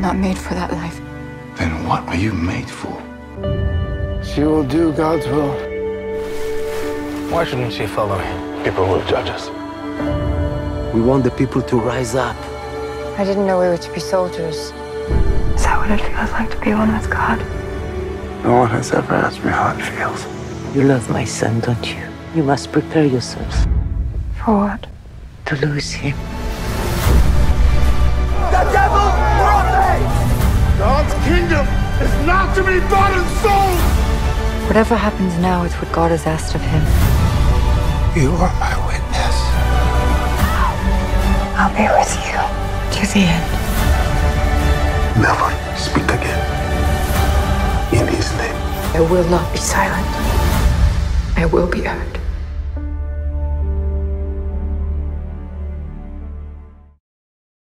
not made for that life. Then what are you made for? She will do God's will. Why shouldn't she follow him? people will judge us? We want the people to rise up. I didn't know we were to be soldiers. Is that what it feels like to be one with God? No one has ever asked me how it feels. You love my son, don't you? You must prepare yourself For what? to lose him. Is not to be bought and sold! Whatever happens now, it's what God has asked of him. You are my witness. I'll be with you to the end. Never speak again. In his name. I will not be silent. I will be heard.